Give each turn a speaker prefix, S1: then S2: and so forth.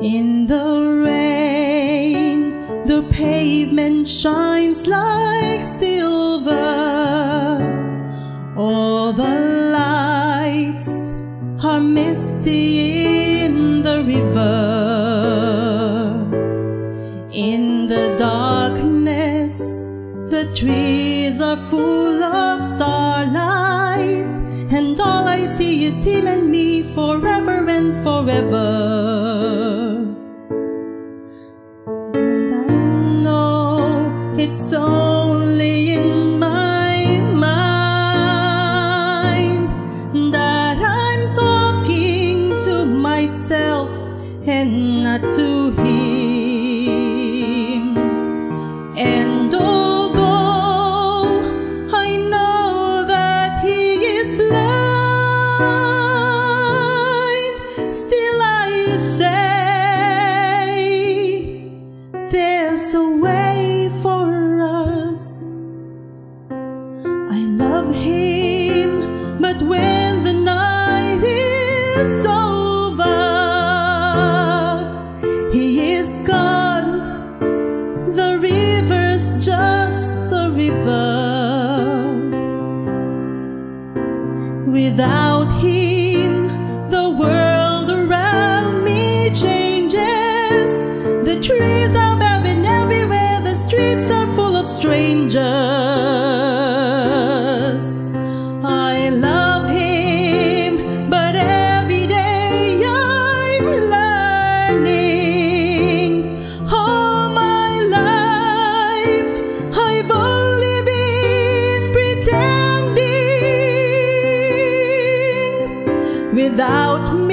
S1: In the rain, the pavement shines like silver. All the lights are misty in the river. In the darkness, the trees are full of starlight, and all I see is him and me forever and forever. It's only in my mind that I'm talking to myself and not to him. And although I know that he is blind, still I say there's a way but when the night is over, he is gone. The river's just a river. Without him, the world around me changes. The trees are barren everywhere, the streets are full of strangers. Without me,